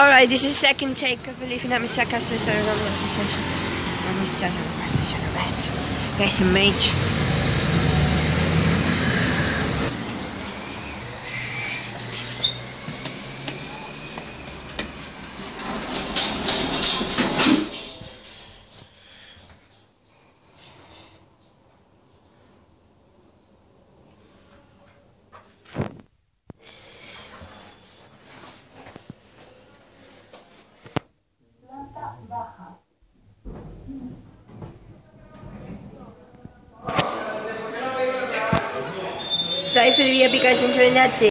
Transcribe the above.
Alright, this is second take of Believing at Mr. Sister of the Mr. Bench. Yes, a mage. Sorry for the guys enjoying that. See